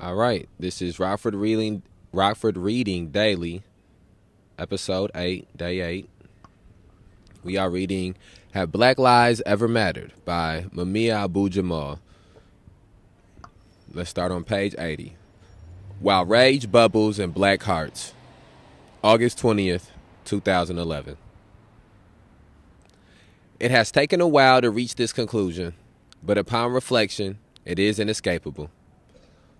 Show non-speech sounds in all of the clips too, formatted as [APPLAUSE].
All right, this is Rockford Reading, Rockford Reading Daily, episode 8, day 8. We are reading Have Black Lives Ever Mattered by Mumia Abu Jamal. Let's start on page 80. While Rage Bubbles and Black Hearts, August 20th, 2011. It has taken a while to reach this conclusion, but upon reflection, it is inescapable.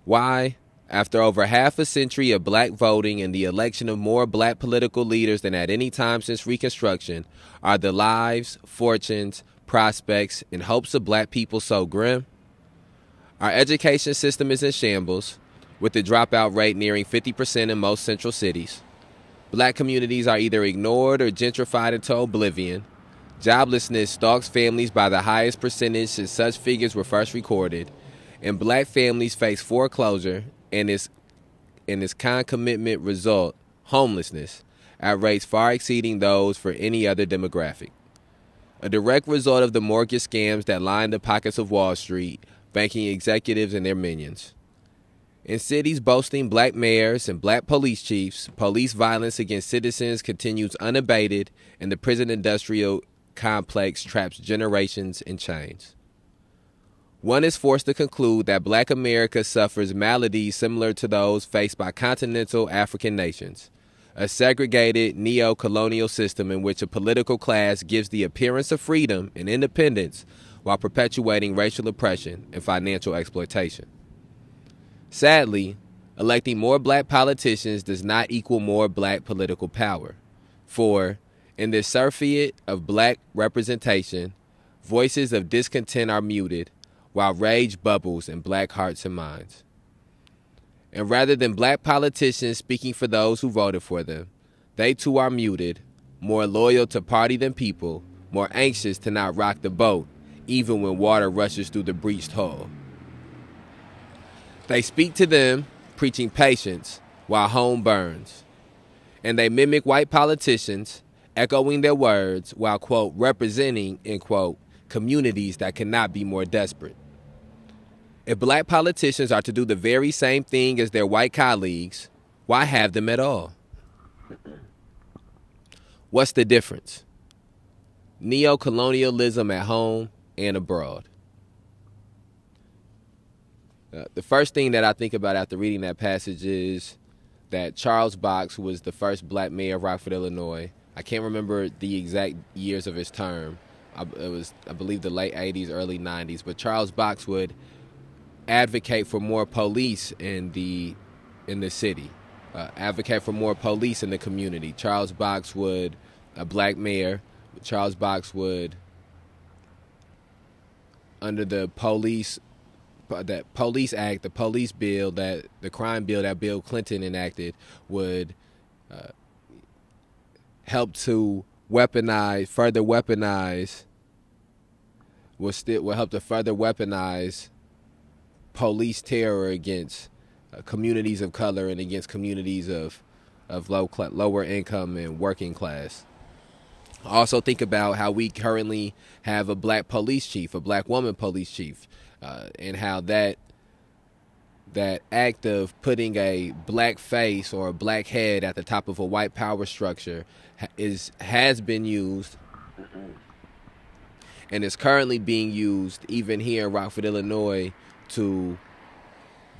Why, after over half a century of black voting and the election of more black political leaders than at any time since Reconstruction, are the lives, fortunes, prospects, and hopes of black people so grim? Our education system is in shambles, with the dropout rate nearing 50% in most central cities. Black communities are either ignored or gentrified into oblivion. Joblessness stalks families by the highest percentage since such figures were first recorded and black families face foreclosure and its and its concomitant result, homelessness, at rates far exceeding those for any other demographic. A direct result of the mortgage scams that line the pockets of Wall Street, banking executives and their minions. In cities boasting black mayors and black police chiefs, police violence against citizens continues unabated, and the prison industrial complex traps generations in chains. One is forced to conclude that black America suffers maladies similar to those faced by continental African nations. A segregated neo colonial system in which a political class gives the appearance of freedom and independence while perpetuating racial oppression and financial exploitation. Sadly, electing more black politicians does not equal more black political power. For, in this surfeit of black representation, voices of discontent are muted while rage bubbles in black hearts and minds. And rather than black politicians speaking for those who voted for them, they too are muted, more loyal to party than people, more anxious to not rock the boat, even when water rushes through the breached hull. They speak to them, preaching patience, while home burns. And they mimic white politicians, echoing their words while, quote, representing, end quote, communities that cannot be more desperate. If black politicians are to do the very same thing as their white colleagues, why have them at all? What's the difference? Neo colonialism at home and abroad. Uh, the first thing that I think about after reading that passage is that Charles Box was the first black mayor of Rockford, Illinois. I can't remember the exact years of his term, I, it was I believe the late 80s, early 90s. But Charles Box would advocate for more police in the in the city, uh, advocate for more police in the community. Charles Boxwood, a black mayor. Charles Boxwood, under the police that police act, the police bill that the crime bill that Bill Clinton enacted would uh, help to weaponize, further weaponize will still will help to further weaponize police terror against uh, communities of color and against communities of of low cl- lower income and working class. Also, think about how we currently have a black police chief, a black woman police chief, uh, and how that that act of putting a black face or a black head at the top of a white power structure is has been used and is currently being used even here in Rockford, Illinois, to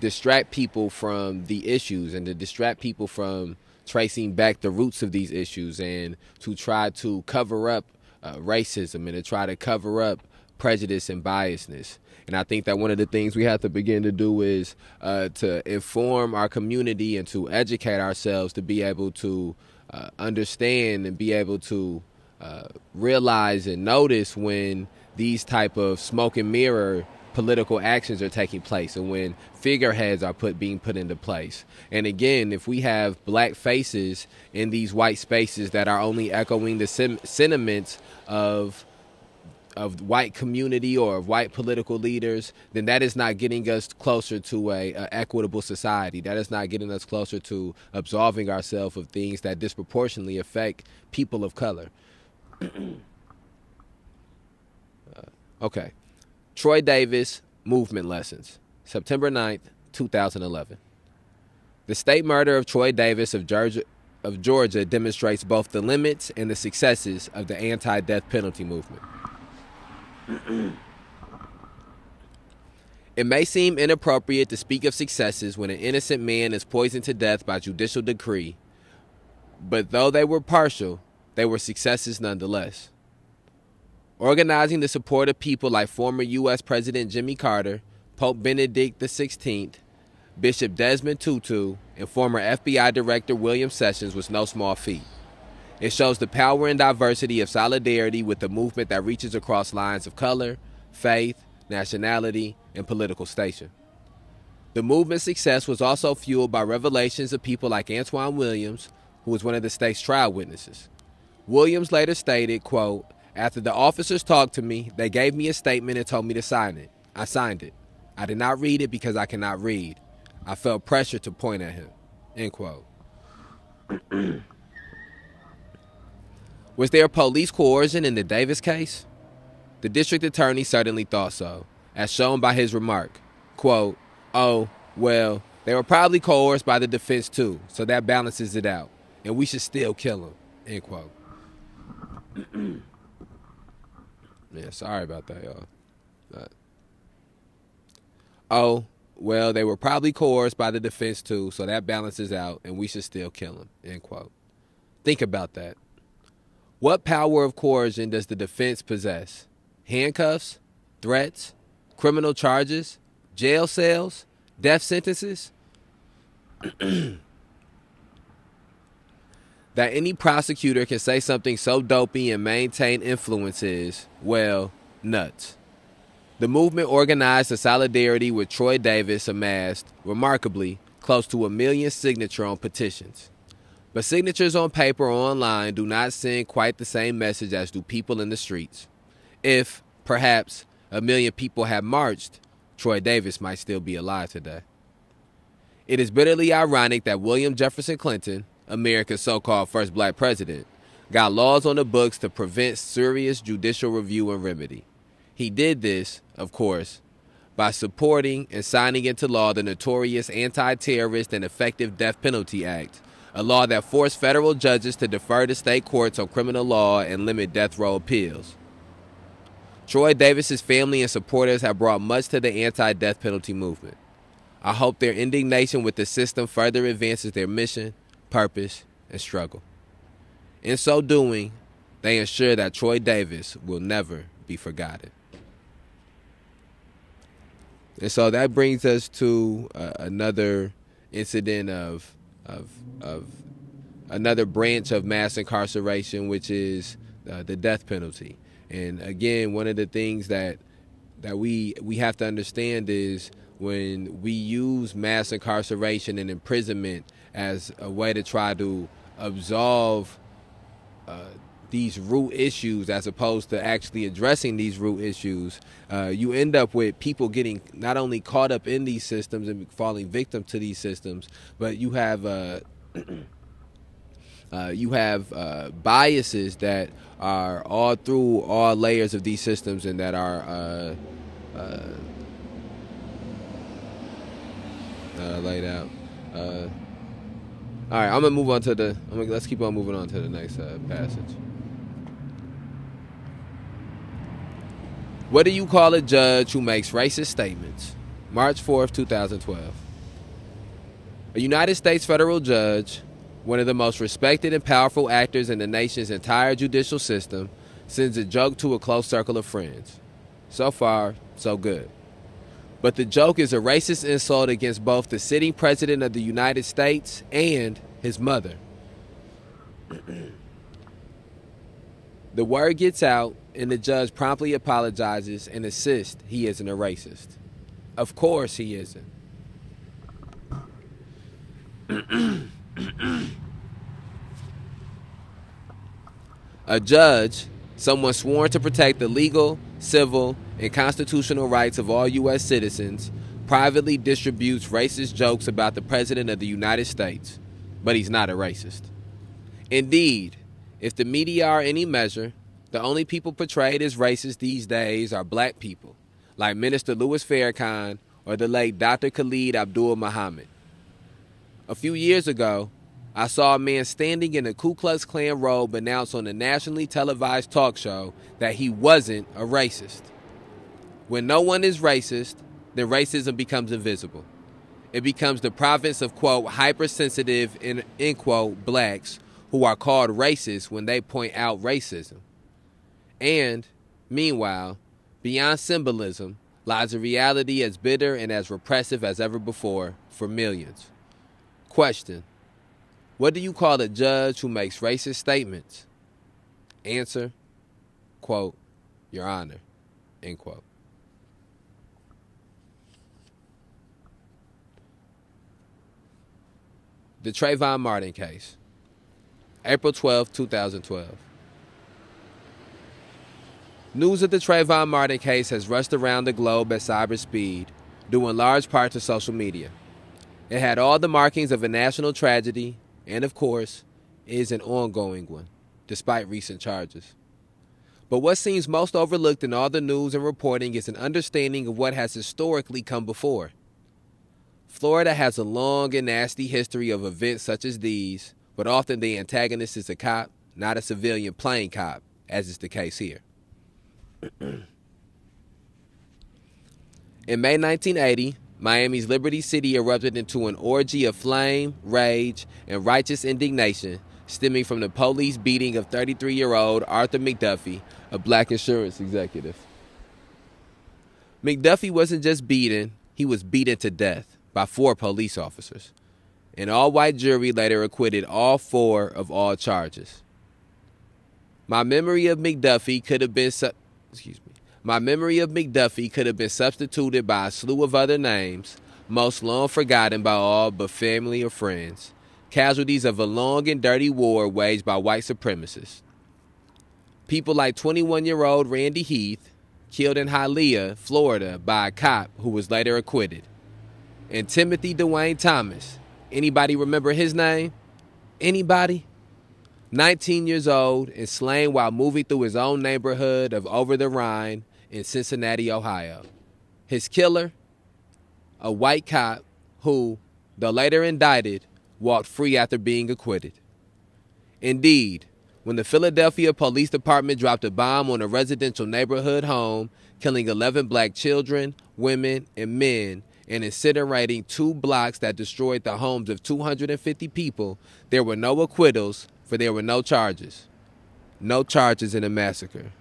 distract people from the issues and to distract people from tracing back the roots of these issues and to try to cover up uh, racism and to try to cover up prejudice and biasness. And I think that one of the things we have to begin to do is uh, to inform our community and to educate ourselves to be able to uh, understand and be able to uh, realize and notice when these type of smoke and mirror political actions are taking place and when figureheads are put being put into place. And again, if we have black faces in these white spaces that are only echoing the sentiments of of white community or of white political leaders, then that is not getting us closer to a, a, equitable society. That is not getting us closer to absolving ourselves of things that disproportionately affect people of color. [CLEARS THROAT] uh, okay. Troy Davis, Movement Lessons, September 9th, 2011. The state murder of Troy Davis of Georgia, of Georgia demonstrates both the limits and the successes of the anti death penalty movement. [CLEARS THROAT] it may seem inappropriate to speak of successes when an innocent man is poisoned to death by judicial decree, but though they were partial, they were successes nonetheless. Organizing the support of people like former U.S. President Jimmy Carter, Pope Benedict XVI, Bishop Desmond Tutu, and former FBI Director William Sessions was no small feat. It shows the power and diversity of solidarity with a movement that reaches across lines of color, faith, nationality, and political station. The movement's success was also fueled by revelations of people like Antoine Williams, who was one of the state's trial witnesses. Williams later stated, quote, after the officers talked to me, they gave me a statement and told me to sign it. I signed it. I did not read it because I cannot read. I felt pressure to point at him. End quote. [CLEARS THROAT] Was there police coercion in the Davis case? The district attorney certainly thought so, as shown by his remark. Quote, Oh, well, they were probably coerced by the defense too, so that balances it out. And we should still kill them. End quote. [CLEARS THROAT] Yeah, sorry about that, y'all. But, oh, well, they were probably coerced by the defense too, so that balances out, and we should still kill them. End quote. Think about that. What power of coercion does the defense possess? Handcuffs, threats, criminal charges, jail cells, death sentences? [CLEARS THROAT] that any prosecutor can say something so dopey and maintain influence is, well, nuts. The movement organized a solidarity with Troy Davis amassed, remarkably, close to a million signature on petitions. But signatures on paper or online do not send quite the same message as do people in the streets. If, perhaps, a million people had marched, Troy Davis might still be alive today. It is bitterly ironic that William Jefferson Clinton, America's so called first black president, got laws on the books to prevent serious judicial review and remedy. He did this, of course, by supporting and signing into law the notorious Anti Terrorist and Effective Death Penalty Act, a law that forced federal judges to defer to state courts on criminal law and limit death row appeals. Troy Davis's family and supporters have brought much to the anti death penalty movement. I hope their indignation with the system further advances their mission purpose, and struggle. In so doing, they ensure that Troy Davis will never be forgotten. And so that brings us to uh, another incident of, of, of another branch of mass incarceration, which is uh, the death penalty. And again, one of the things that that we we have to understand is when we use mass incarceration and imprisonment as a way to try to absolve uh, these root issues as opposed to actually addressing these root issues, uh, you end up with people getting not only caught up in these systems and falling victim to these systems, but you have uh, [CLEARS THROAT] uh you have uh, biases that are all through all layers of these systems and that are uh, laid out. All right, I'm gonna move on to the. Gonna, let's keep on moving on to the next uh, passage. What do you call a judge who makes racist statements? March 4th, 2012. A United States federal judge, one of the most respected and powerful actors in the nation's entire judicial system, sends a joke to a close circle of friends. So far, so good. But the joke is a racist insult against both the sitting president of the United States and his mother. [CLEARS THROAT] the word gets out, and the judge promptly apologizes and insists he isn't a racist. Of course, he isn't. [CLEARS THROAT] a judge, someone sworn to protect the legal, civil, and constitutional rights of all U.S. citizens, privately distributes racist jokes about the President of the United States, but he's not a racist. Indeed, if the media are any measure, the only people portrayed as racist these days are black people, like Minister Louis Farrakhan or the late Dr. Khalid Abdul Muhammad. A few years ago, I saw a man standing in a Ku Klux Klan robe announce on a nationally televised talk show that he wasn't a racist. When no one is racist, then racism becomes invisible. It becomes the province of, quote, hypersensitive, in, in quote, blacks who are called racist when they point out racism. And, meanwhile, beyond symbolism lies a reality as bitter and as repressive as ever before for millions. Question What do you call a judge who makes racist statements? Answer, quote, Your Honor, end quote. The Trayvon Martin case, April 12, 2012. News of the Trayvon Martin case has rushed around the globe at cyber speed, due in large part to social media. It had all the markings of a national tragedy, and of course, is an ongoing one, despite recent charges. But what seems most overlooked in all the news and reporting is an understanding of what has historically come before. Florida has a long and nasty history of events such as these, but often the antagonist is a cop, not a civilian playing cop, as is the case here. [CLEARS THROAT] In May 1980, Miami's Liberty City erupted into an orgy of flame, rage, and righteous indignation stemming from the police beating of 33 year old Arthur McDuffie, a black insurance executive. McDuffie wasn't just beaten, he was beaten to death by four police officers. An all white jury later acquitted all four of all charges. My memory of McDuffie could have been su- excuse me. My memory of McDuffie could have been substituted by a slew of other names, most long forgotten by all but family or friends, casualties of a long and dirty war waged by white supremacists. People like 21 year old Randy Heath, killed in Hialeah, Florida, by a cop who was later acquitted and Timothy Dwayne Thomas. Anybody remember his name? Anybody? 19 years old and slain while moving through his own neighborhood of Over the Rhine in Cincinnati, Ohio. His killer? A white cop who, though later indicted, walked free after being acquitted. Indeed, when the Philadelphia Police Department dropped a bomb on a residential neighborhood home, killing 11 black children, women, and men and incinerating two blocks that destroyed the homes of 250 people, there were no acquittals, for there were no charges. No charges in the massacre.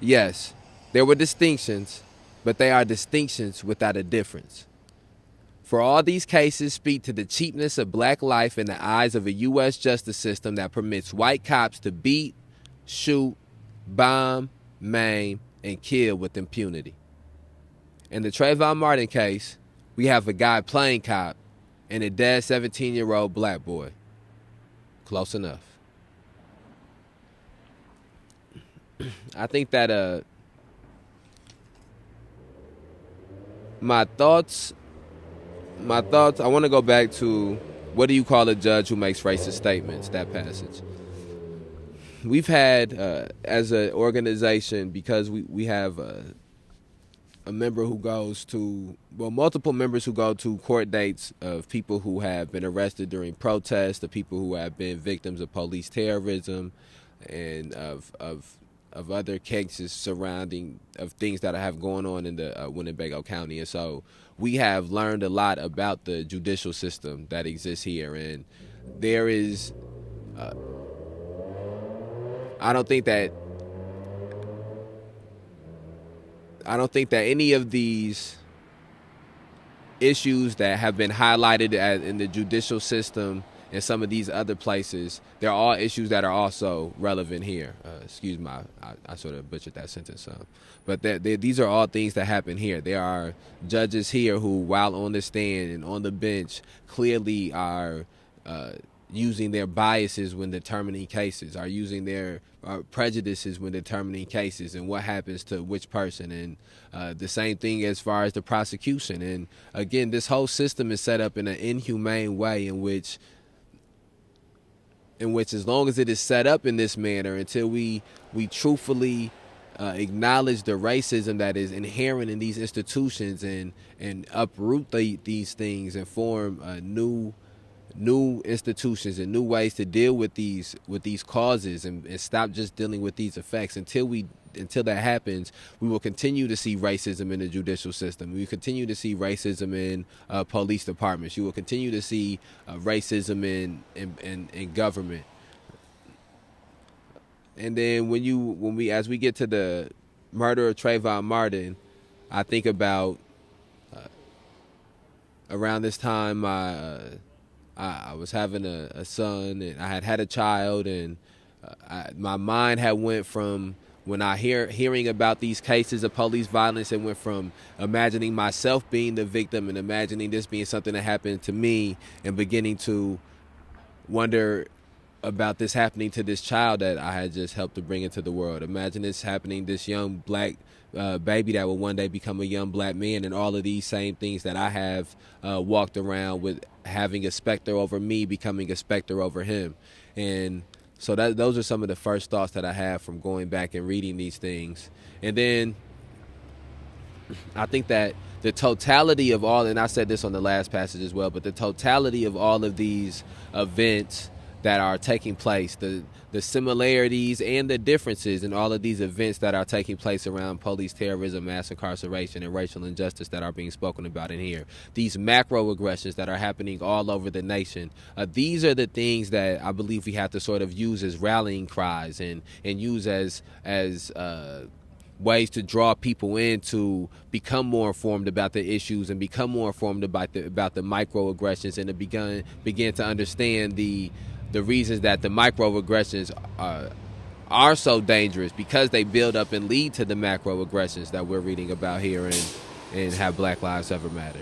Yes, there were distinctions, but they are distinctions without a difference. For all these cases speak to the cheapness of black life in the eyes of a U.S. justice system that permits white cops to beat, shoot, bomb, maim, and kill with impunity. In the Trayvon Martin case, we have a guy playing cop and a dead 17 year old black boy. Close enough. I think that uh my thoughts my thoughts I want to go back to what do you call a judge who makes racist statements that passage? We've had uh, as an organization because we, we have uh, a member who goes to well multiple members who go to court dates of people who have been arrested during protests, the people who have been victims of police terrorism, and of of of other cases surrounding of things that I have going on in the uh, Winnebago County, and so we have learned a lot about the judicial system that exists here, and there is. Uh, I don't think that I don't think that any of these issues that have been highlighted in the judicial system and some of these other places, they're all issues that are also relevant here. Uh, excuse me, I, I, sort of butchered that sentence some. But they're, these are all things that happen here. There are judges here who, while on the stand and on the bench, clearly are uh, using their biases when determining cases, are using their uh, prejudices when determining cases, and what happens to which person, and uh, the same thing as far as the prosecution. And again, this whole system is set up in an inhumane way in which in which as long as it is set up in this manner until we we truthfully uh, acknowledge the racism that is inherent in these institutions and and uproot the, these things and form a new new institutions and new ways to deal with these with these causes and, and, stop just dealing with these effects until we until that happens we will continue to see racism in the judicial system. We continue to see racism in uh, police departments. You will continue to see uh, racism in in, in in government. And then when you when we as we get to the murder of Trayvon Martin I think about uh, around this time my uh, I, I was having a, a, son and I had had a child and uh, I, my mind had went from when I hear hearing about these cases of police violence, it went from imagining myself being the victim and imagining this being something that happened to me, and beginning to wonder about this happening to this child that I had just helped to bring into the world. Imagine this happening, this young black uh, baby that will one day become a young black man, and all of these same things that I have uh, walked around with having a specter over me becoming a specter over him. And so that those are some of the first thoughts that I have from going back and reading these things. And then I think that the totality of all, and I said this on the last passage as well, but the totality of all of these events that are taking place, the the similarities and the differences in all of these events that are taking place around police terrorism, mass incarceration, and racial injustice that are being spoken about in here. These macro aggressions that are happening all over the nation. Uh, these are the things that I believe we have to sort of use as rallying cries and and use as as uh, ways to draw people in to become more informed about the issues and become more informed about the about the microaggressions and to begin begin to understand the the reasons that the microaggressions are are so dangerous because they build up and lead to the macroaggressions that we're reading about here and and have Black Lives Ever Matter.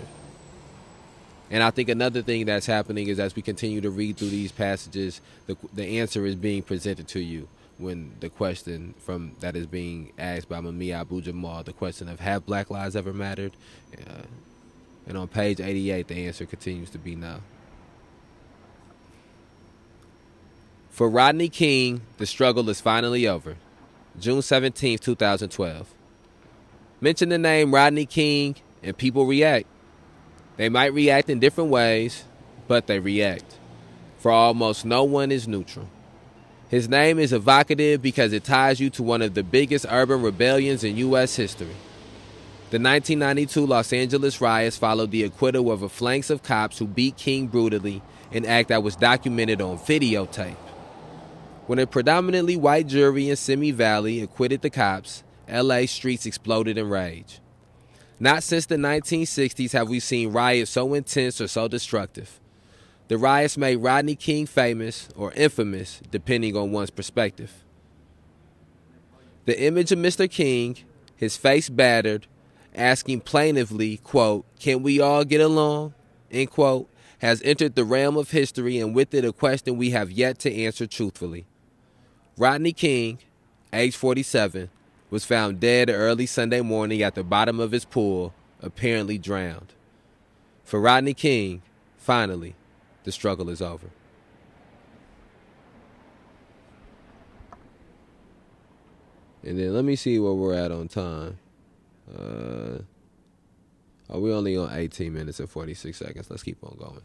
And I think another thing that's happening is as we continue to read through these passages, the the answer is being presented to you when the question from that is being asked by Mumia Abu Jamal, the question of have Black Lives ever mattered? Uh, and on page 88, the answer continues to be no. For Rodney King, the struggle is finally over. June 17, 2012. Mention the name Rodney King and people react. They might react in different ways, but they react. For almost no one is neutral. His name is evocative because it ties you to one of the biggest urban rebellions in U.S. history. The 1992 Los Angeles riots followed the acquittal of a flanks of cops who beat King brutally, an act that was documented on videotape. When a predominantly white jury in Simi Valley acquitted the cops, LA streets exploded in rage. Not since the 1960s have we seen riots so intense or so destructive. The riots made Rodney King famous or infamous, depending on one's perspective. The image of Mr. King, his face battered, asking plaintively, quote, Can we all get along? End quote, has entered the realm of history and with it a question we have yet to answer truthfully. Rodney King, age 47, was found dead early Sunday morning at the bottom of his pool, apparently drowned. For Rodney King, finally, the struggle is over. And then let me see where we're at on time. Uh, are we only on 18 minutes and 46 seconds? Let's keep on going.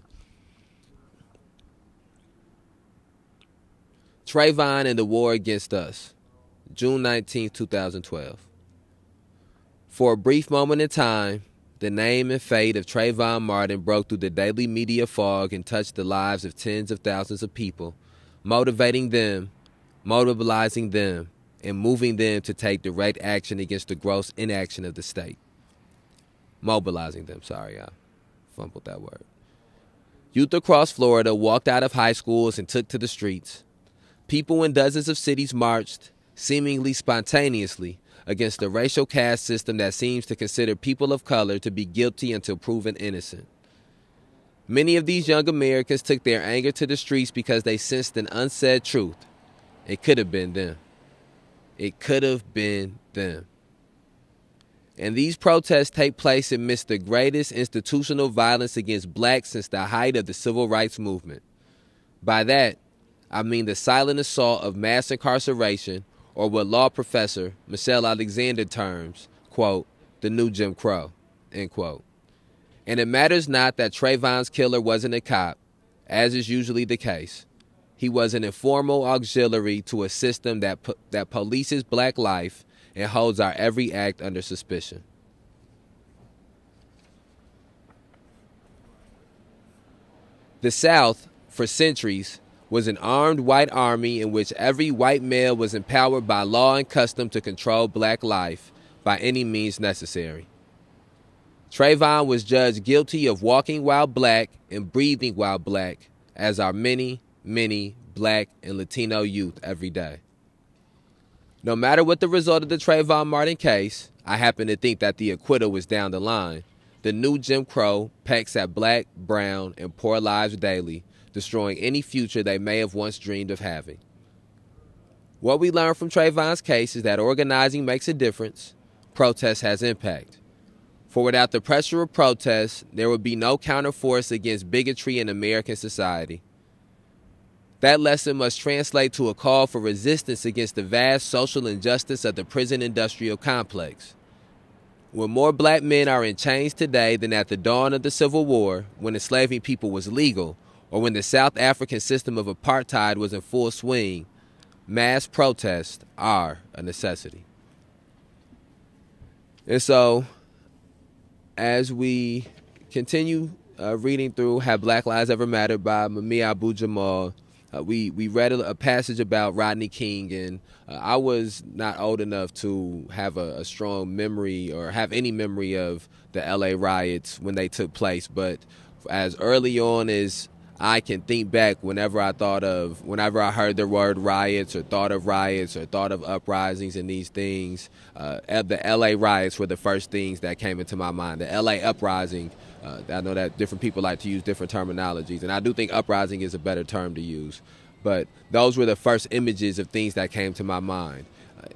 Trayvon and the War Against Us, June 19, 2012. For a brief moment in time, the name and fate of Trayvon Martin broke through the daily media fog and touched the lives of tens of thousands of people, motivating them, mobilizing them, and moving them to take direct action against the gross inaction of the state. Mobilizing them, sorry, I fumbled that word. Youth across Florida walked out of high schools and took to the streets People in dozens of cities marched, seemingly spontaneously, against the racial caste system that seems to consider people of color to be guilty until proven innocent. Many of these young Americans took their anger to the streets because they sensed an unsaid truth. It could have been them. It could have been them. And these protests take place amidst the greatest institutional violence against blacks since the height of the civil rights movement. By that, I mean the silent assault of mass incarceration or what law professor Michelle Alexander terms, quote, the new Jim Crow, end quote. And it matters not that Trayvon's killer wasn't a cop, as is usually the case. He was an informal auxiliary to a system that, that polices black life and holds our every act under suspicion. The South, for centuries, was an armed white army in which every white male was empowered by law and custom to control black life by any means necessary. Trayvon was judged guilty of walking while black and breathing while black, as are many, many black and Latino youth every day. No matter what the result of the Trayvon Martin case, I happen to think that the acquittal was down the line. The new Jim Crow pecks at black, brown, and poor lives daily, destroying any future they may have once dreamed of having. What we learned from Trayvon's case is that organizing makes a difference, protest has impact. For without the pressure of protest, there would be no counterforce against bigotry in American society. That lesson must translate to a call for resistance against the vast social injustice of the prison industrial complex. When more black men are in chains today than at the dawn of the Civil War, when enslaving people was legal, or when the South African system of apartheid was in full swing, mass protests are a necessity. And so, as we continue uh, reading through Have Black Lives Ever Mattered by Mumia Abu Jamal, uh, we, we read a, a, passage about Rodney King, and uh, I was not old enough to have a, a, strong memory or have any memory of the LA riots when they took place. But as early on as I can think back whenever I thought of, whenever I heard the word riots or thought of riots or thought of uprisings and these things, uh, the LA riots were the first things that came into my mind. The LA uprising, uh, I know that different people like to use different terminologies, and I do think uprising is a better term to use. But those were the first images of things that came to my mind.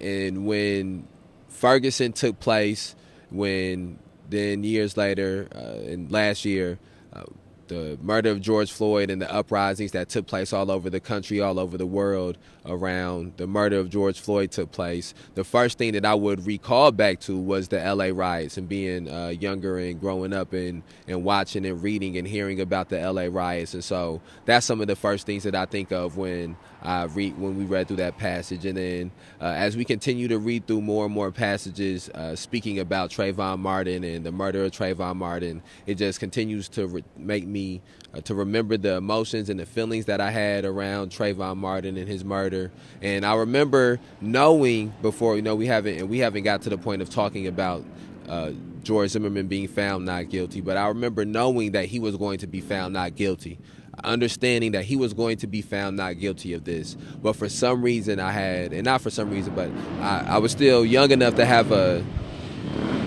And when Ferguson took place, when then years later, uh, and last year, uh, the murder of George Floyd and the uprisings that took place all over the country, all over the world around the murder of George Floyd took place, the first thing that I would recall back to was the LA riots and being uh, younger and growing up and, and watching and reading and hearing about the LA riots. And so that's some of the first things that I think of when I read when we read through that passage. And then uh, as we continue to read through more and more passages uh, speaking about Trayvon Martin and the murder of Trayvon Martin, it just continues to re- make me uh, to remember the emotions and the feelings that I had around Trayvon Martin and his murder. And I remember knowing before, you know, we haven't and we haven't got to the point of talking about uh, George Zimmerman being found not guilty, but I remember knowing that he was going to be found not guilty understanding that he was going to be found not guilty of this. But for some reason, I had, and not for some reason, but I, I was still young enough to have a,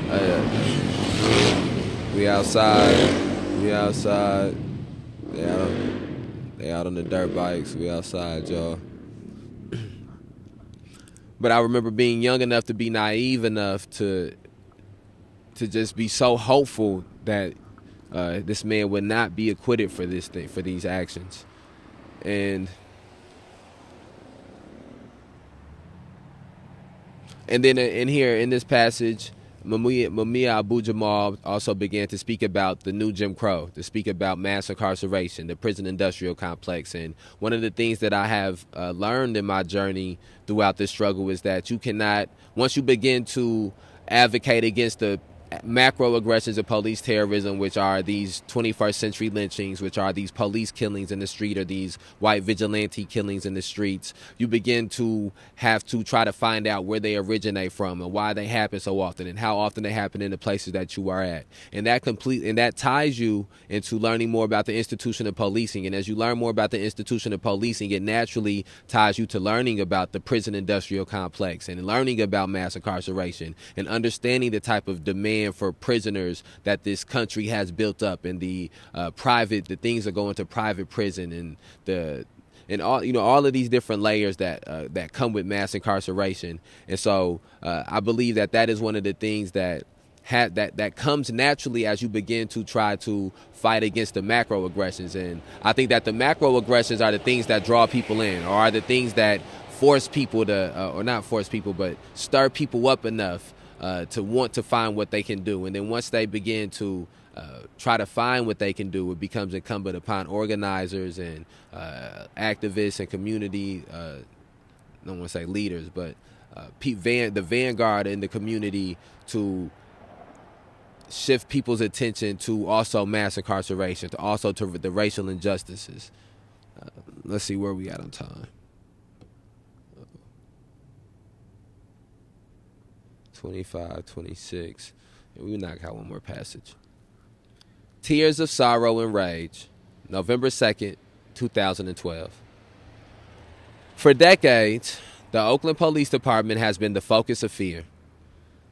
a we outside, we outside, they out, they out on the dirt bikes, we outside, y'all. [CLEARS THROAT] but I remember being young enough to be naive enough to to just be so hopeful that uh, this man would not be acquitted for this thing, for these actions, and and then in here in this passage, Mumia Abu Jamal also began to speak about the new Jim Crow, to speak about mass incarceration, the prison industrial complex. And one of the things that I have uh, learned in my journey throughout this struggle is that you cannot, once you begin to advocate against the macro aggressions of police terrorism, which are these 21st century lynchings, which are these police killings in the street or these white vigilante killings in the streets, you begin to have to try to find out where they originate from and why they happen so often and how often they happen in the places that you are at. And that complete and that ties you into learning more about the institution of policing. And as you learn more about the institution of policing, it naturally ties you to learning about the prison industrial complex and learning about mass incarceration and understanding the type of demand for prisoners that this country has built up and the uh, private the things that go into private prison and the and all you know all of these different layers that uh, that come with mass incarceration. And so uh, I believe that that is one of the things that had that that comes naturally as you begin to try to fight against the macro aggressions and I think that the macro aggressions are the things that draw people in or are the things that force people to, uh, or not force people, but stir people up enough uh, to want to find what they can do. And then once they begin to uh, try to find what they can do, it becomes incumbent upon organizers and uh, activists and community, uh, I don't want to say leaders, but uh, Van, the vanguard in the community to shift people's attention to also mass incarceration, to also to the racial injustices. Uh, let's see where we at on time. 25, 26. And We knock out one more passage. Tears of Sorrow and Rage, November 2nd, 2012. For decades, the Oakland Police Department has been the focus of fear.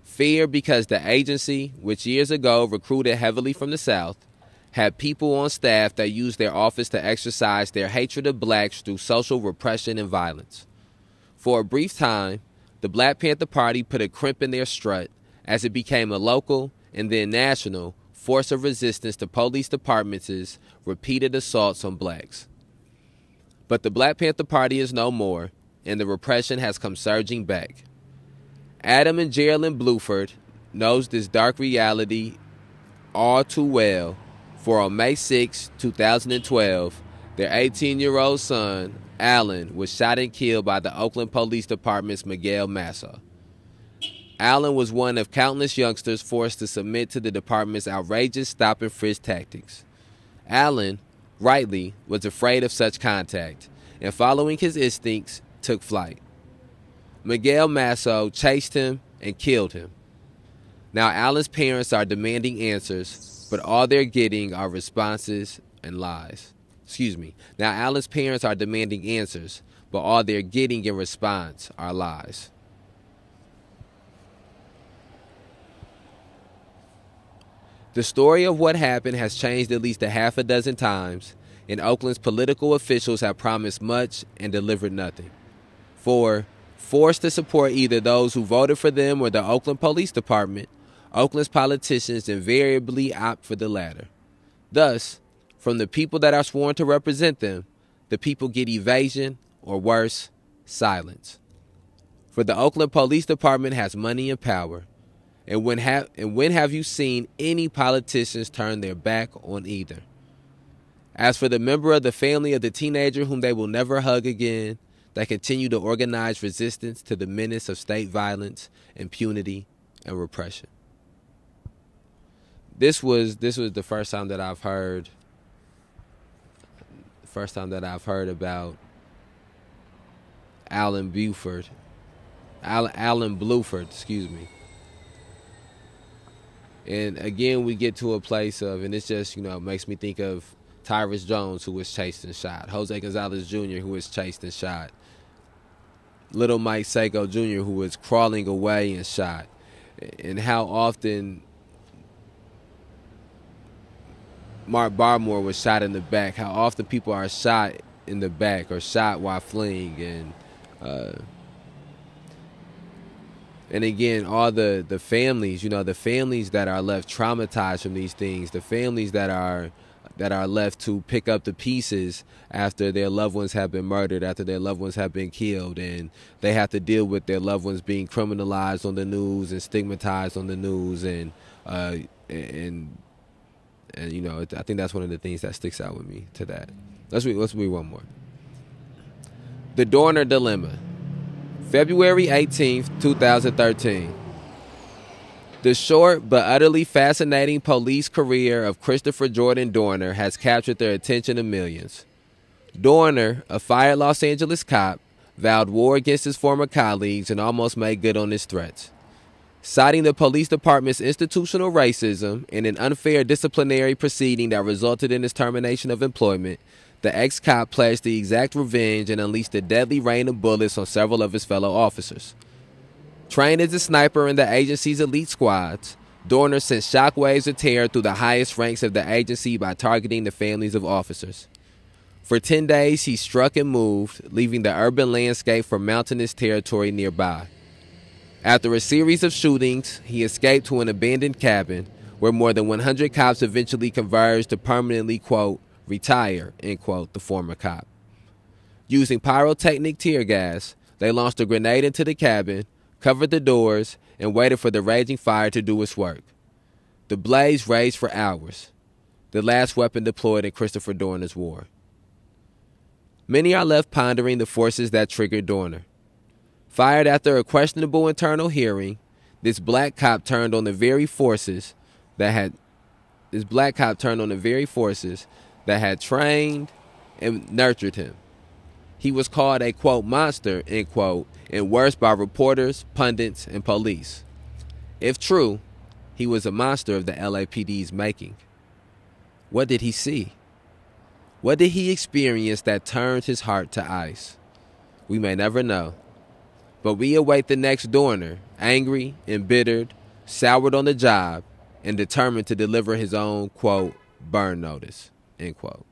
Fear because the agency, which years ago recruited heavily from the South, had people on staff that used their office to exercise their hatred of blacks through social repression and violence. For a brief time, the Black Panther Party put a crimp in their strut as it became a local and then national force of resistance to police departments' repeated assaults on blacks. But the Black Panther Party is no more, and the repression has come surging back. Adam and Geraldine Blueford knows this dark reality all too well, for on May 6, 2012, their 18-year-old son, Allen was shot and killed by the Oakland Police Department's Miguel Masso. Allen was one of countless youngsters forced to submit to the department's outrageous stop and frisk tactics. Allen, rightly, was afraid of such contact, and following his instincts, took flight. Miguel Masso chased him and killed him. Now, Allen's parents are demanding answers, but all they're getting are responses and lies. Excuse me. Now, Allen's parents are demanding answers, but all they're getting in response are lies. The story of what happened has changed at least a half a dozen times, and Oakland's political officials have promised much and delivered nothing. For, forced to support either those who voted for them or the Oakland Police Department, Oakland's politicians invariably opt for the latter. Thus, from the people that are sworn to represent them, the people get evasion, or worse, silence. For the Oakland Police Department has money and power. And when, ha- and when have you seen any politicians turn their back on either? As for the member of the family of the teenager whom they will never hug again, they continue to organize resistance to the menace of state violence, impunity, and repression. This was this was the first time that I've heard first time that I've heard about Alan Buford, Alan, Alan Blueford, excuse me. And again, we get to a place of, and it's just, you know, makes me think of Tyrus Jones, who was chased and shot, Jose Gonzalez Jr., who was chased and shot, Little Mike Seiko Jr., who was crawling away and shot, and how often Mark Barmore was shot in the back. How often people are shot in the back or shot while fleeing, and uh, and again, all the the families, you know, the families that are left traumatized from these things, the families that are that are left to pick up the pieces after their loved ones have been murdered, after their loved ones have been killed, and they have to deal with their loved ones being criminalized on the news and stigmatized on the news, and uh, and and you know, I think that's one of the things that sticks out with me to that. Let's read. Let's read one more. The Dorner Dilemma, February 18th, 2013. The short but utterly fascinating police career of Christopher Jordan Dorner has captured the attention of millions. Dorner, a fired Los Angeles cop, vowed war against his former colleagues and almost made good on his threats citing the police department's institutional racism in an unfair disciplinary proceeding that resulted in his termination of employment. The ex cop pledged the exact revenge and unleashed a deadly rain of bullets on several of his fellow officers. Trained as a sniper in the agency's elite squads, Dorner sent shockwaves of terror through the highest ranks of the agency by targeting the families of officers. For 10 days, he struck and moved, leaving the urban landscape for mountainous territory nearby. After a series of shootings, he escaped to an abandoned cabin where more than 100 cops eventually converged to permanently, quote, retire, end quote, the former cop. Using pyrotechnic tear gas, They launched a grenade into the cabin, covered the doors, and waited for the raging fire to do its work. The blaze raged for hours, the last weapon deployed in Christopher Dorner's war. Many are left pondering the forces that triggered Dorner. Fired after a questionable internal hearing, this black cop turned on the very forces that had this black cop turned on the very forces that had trained and nurtured him. He was called a quote monster, end quote, and worse by reporters, pundits, and police. If true, he was a monster of the LAPD's making. What did he see? What did he experience that turned his heart to ice? We may never know. But we await the next Dorner, angry, embittered, soured on the job, and determined to deliver his own, quote, burn notice, end quote.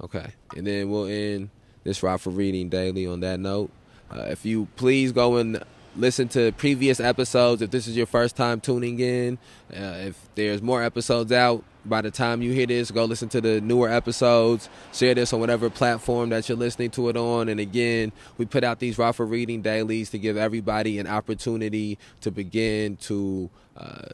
Okay, and then we'll end this for reading daily on that note. Uh, if you please go and listen to previous episodes, if this is your first time tuning in, uh, if there's more episodes out by the time you hear this, go listen to the newer episodes. Share this on whatever platform that you're listening to it on. And again, we put out these Rockford reading dailies to give everybody an opportunity to begin to. Uh,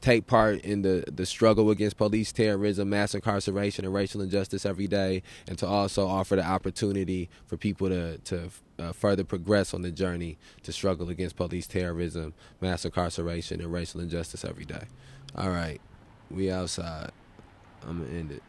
take part in the, the struggle against police terrorism, mass incarceration, and racial injustice every day, and to also offer the opportunity for people to, to uh, further progress on the journey to struggle against police terrorism, mass incarceration, and racial injustice every day. All right, we outside. I'm going to end it.